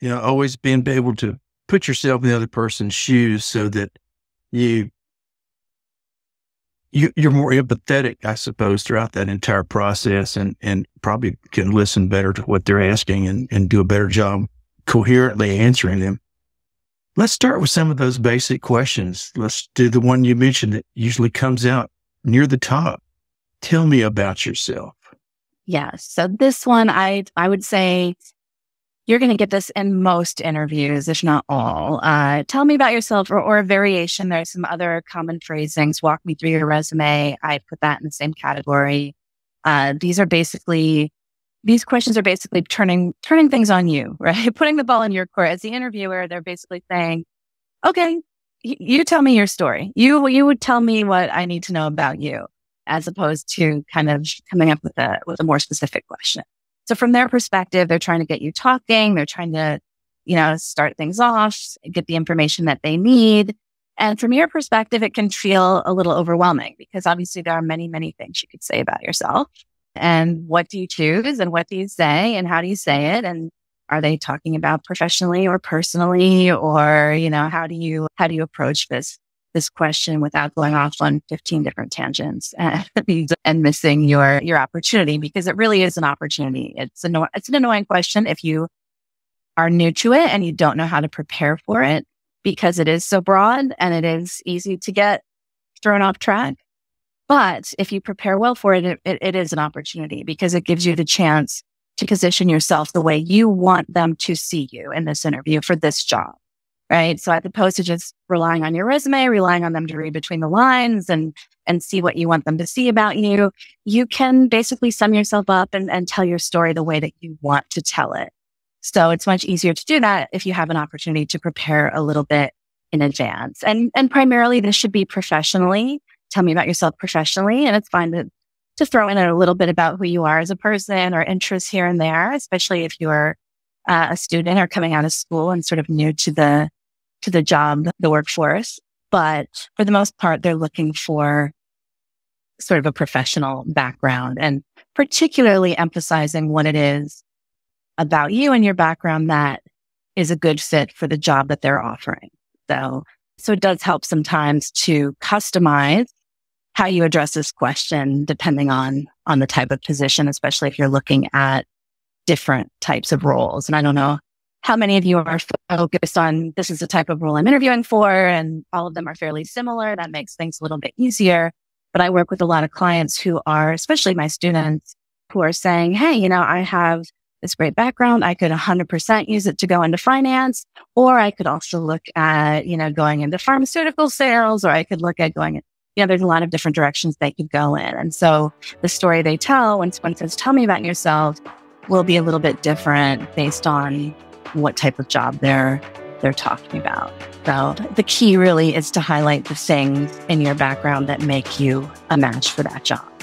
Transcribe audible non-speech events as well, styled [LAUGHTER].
You know, always being able to put yourself in the other person's shoes so that you, you you're more empathetic, I suppose, throughout that entire process and, and probably can listen better to what they're asking and, and do a better job coherently answering them. Let's start with some of those basic questions. Let's do the one you mentioned that usually comes out near the top. Tell me about yourself. Yes. So this one, I I would say you're going to get this in most interviews, if not all. Uh, tell me about yourself or, or a variation. There's some other common phrasings. Walk me through your resume. I put that in the same category. Uh, these are basically these questions are basically turning turning things on you, [LAUGHS] right? Putting the ball in your court. As the interviewer, they're basically saying, "Okay, you tell me your story. You you would tell me what I need to know about you." as opposed to kind of coming up with a with a more specific question. So from their perspective, they're trying to get you talking, they're trying to, you know, start things off, get the information that they need. And from your perspective, it can feel a little overwhelming because obviously there are many, many things you could say about yourself. And what do you choose and what do you say and how do you say it? And are they talking about professionally or personally or, you know, how do you, how do you approach this? This question without going off on 15 different tangents and, [LAUGHS] and missing your, your opportunity because it really is an opportunity. It's a, it's an annoying question if you are new to it and you don't know how to prepare for it because it is so broad and it is easy to get thrown off track. But if you prepare well for it, it, it is an opportunity because it gives you the chance to position yourself the way you want them to see you in this interview for this job right? So as opposed to just relying on your resume, relying on them to read between the lines and and see what you want them to see about you, you can basically sum yourself up and, and tell your story the way that you want to tell it. So it's much easier to do that if you have an opportunity to prepare a little bit in advance. And and primarily this should be professionally. Tell me about yourself professionally. And it's fine to to throw in a little bit about who you are as a person or interests here and there, especially if you're uh, a student or coming out of school and sort of new to the to the job, the workforce. But for the most part, they're looking for sort of a professional background and particularly emphasizing what it is about you and your background that is a good fit for the job that they're offering. So, so it does help sometimes to customize how you address this question depending on, on the type of position, especially if you're looking at different types of roles. And I don't know how many of you are focused on this is the type of role I'm interviewing for, and all of them are fairly similar. That makes things a little bit easier. But I work with a lot of clients who are, especially my students, who are saying, Hey, you know, I have this great background. I could 100% use it to go into finance, or I could also look at, you know, going into pharmaceutical sales, or I could look at going, you know, there's a lot of different directions they could go in. And so the story they tell when someone says, tell me about yourself will be a little bit different based on what type of job they're they're talking about. So the key really is to highlight the things in your background that make you a match for that job.